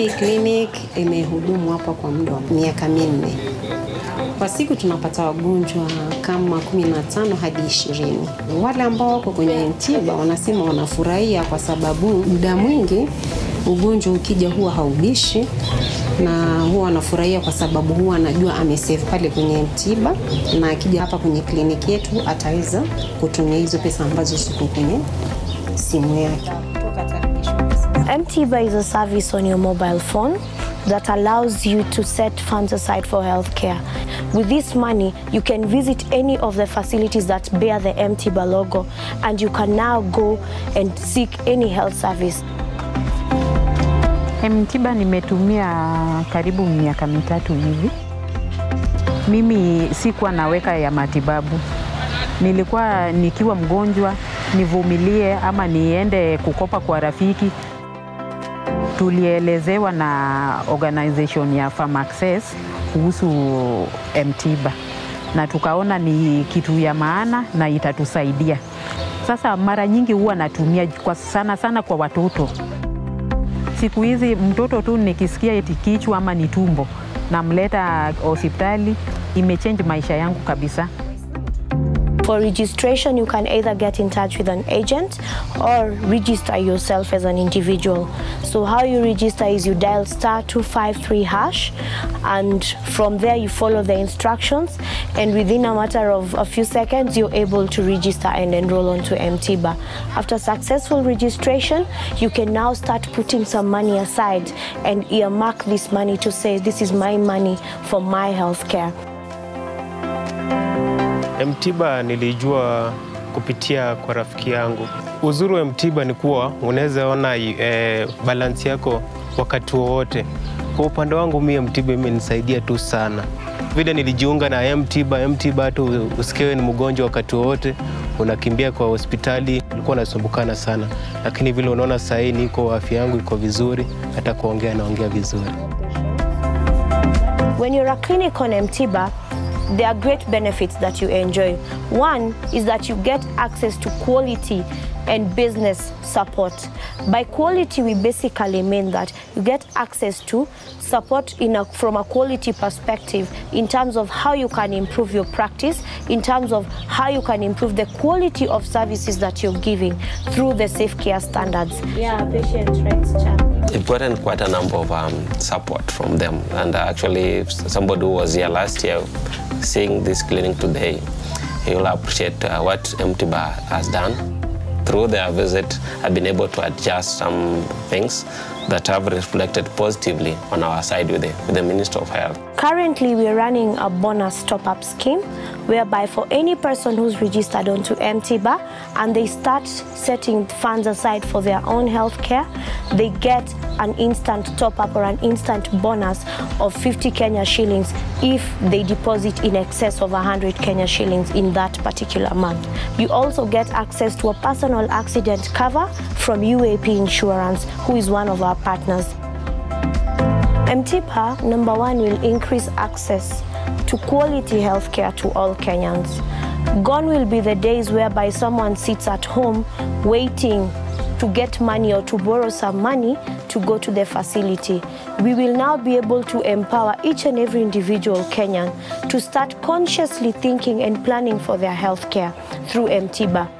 Hii clinic imehudumu hapa kwa muda wa miaka minne. Kwa siku tunapata wagonjwa kama 15 hadi 20. Wale ambao wako kwenye tiba wanasema wanafurahia kwa sababu muda mwingi ugonjwa ukija huwa haubishi na huwa anafurahia kwa sababu huwa anajua amesave pale kwenye tiba, na akija hapa kwenye kliniki yetu ataweza kutumia hizo pesa ambazo ziko kwenye simu yake. M-TIBA is a service on your mobile phone that allows you to set funds aside for healthcare. With this money, you can visit any of the facilities that bear the M-TIBA logo and you can now go and seek any health service. M-TIBA nimetumia karibu miaka mitatu hivi. Mimi sikuwa naweka ya matibabu, nilikuwa nikiwa mgonjwa nivumilie ama niende kukopa kwa rafiki. Tulielezewa na organization ya Farm Access kuhusu M-TIBA na tukaona ni kitu ya maana na itatusaidia. Sasa mara nyingi huwa natumia kwa sana sana kwa watoto. Siku hizi mtoto tu nikisikia eti kichwa ama ni tumbo, namleta hospitali. Imechange maisha yangu kabisa. For registration, you can either get in touch with an agent or register yourself as an individual. So, how you register is you dial star 253 hash, and from there you follow the instructions, and within a matter of a few seconds, you're able to register and enroll onto M-TIBA. After successful registration, you can now start putting some money aside and earmark this money to say, This is my money for my health care. M-TIBA nilijua kupitia kwa rafiki yangu. Uzuri wa M-TIBA ni kuwa unaweza ona e, balansi yako wakati wowote. Kwa upande wangu mimi M-TIBA imenisaidia tu sana. Vile nilijiunga na Mtiba. Mtiba tu usikiwe ni mgonjwa wakati wowote unakimbia kwa hospitali, ulikuwa nasumbukana sana, lakini vile unaona sasa hii niko afya yangu iko vizuri, hata kuongea naongea vizuri. When you're a clinic on M-TIBA, there are great benefits that you enjoy. One is that you get access to quality and business support. By quality, we basically mean that you get access to support in a, from a quality perspective in terms of how you can improve your practice, in terms of how you can improve the quality of services that you're giving through the SafeCare standards. Yeah, patient rights channel. We've gotten quite a number of um, support from them. And uh, actually, somebody who was here last year, seeing this clinic today, he will appreciate uh, what M-TIBA has done. Through their visit, I've been able to adjust some things that have reflected positively on our side with the, with the Minister of Health. Currently, we're running a bonus top-up scheme whereby for any person who's registered onto M-TIBA and they start setting funds aside for their own health care, they get an instant top-up or an instant bonus of 50 Kenya shillings if they deposit in excess of 100 Kenya shillings in that particular month. You also get access to a personal accident cover from UAP Insurance, who is one of our partners. M-TIBA, number one, will increase access to quality healthcare to all Kenyans. Gone will be the days whereby someone sits at home waiting to get money or to borrow some money to go to the facility. We will now be able to empower each and every individual Kenyan to start consciously thinking and planning for their healthcare through M-TIBA.